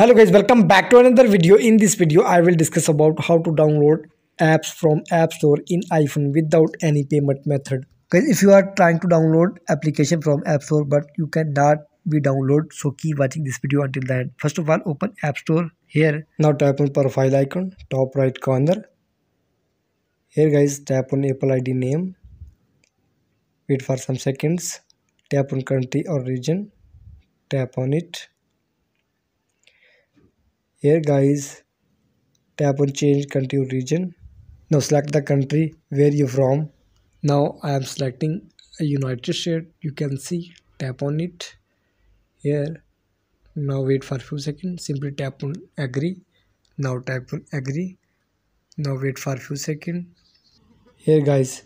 hello guys welcome back to another video. In this video i will discuss about how to download apps from app store in iphone without any payment method. Guys if you are trying to download application from app store but you cannot be download so keep watching this video until the end. First of all open app store here. Now tap on profile icon top right corner. Here guys tap on apple id name. Wait for some seconds. Tap on country or region. Tap on it here guys tap on change country region. Now select the country where you're from. Now i am selecting a united states. You can see tap on it. Here now wait for a few seconds. Simply tap on agree. Now tap on agree. Now wait for a few seconds. Here guys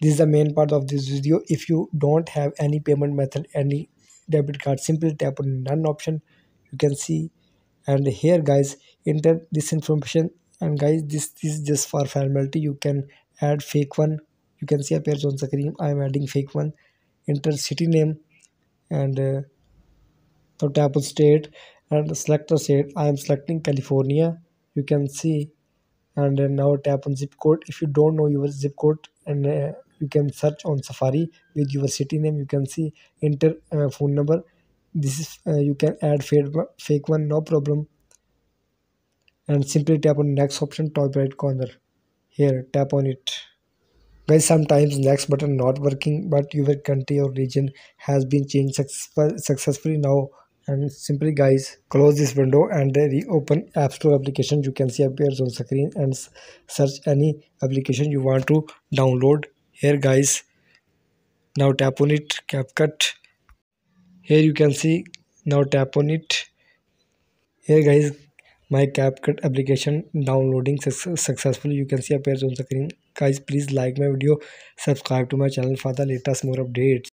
this is the main part of this video. If you don't have any payment method any debit card simply tap on none option. You can see and here guys enter this information. And guys this, this is just for formality. You can add fake one. You can see appears on the screen. I am adding fake one. Enter city name and uh, tap on state and select the state. I am selecting california. You can see. And uh, now tap on zip code. If you don't know your zip code and uh, you can search on safari with your city name. You can see. Enter uh, phone number this is uh, you can add fake, fake one no problem. And simply tap on next option top right corner. Here tap on it. Guys sometimes next button not working but your country or region has been changed successfully now. And simply guys close this window and reopen app store application. You can see appears on screen and search any application you want to download. Here guys now tap on it CapCut here you can see now tap on it. Here guys my CapCut application downloading success successfully you can see appears on the screen. Guys please like my video subscribe to my channel for the latest more updates